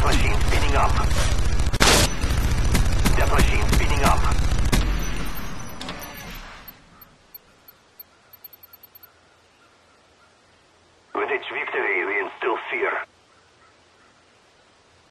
Death machine speeding up. Death machine speeding up. With each victory, we instill.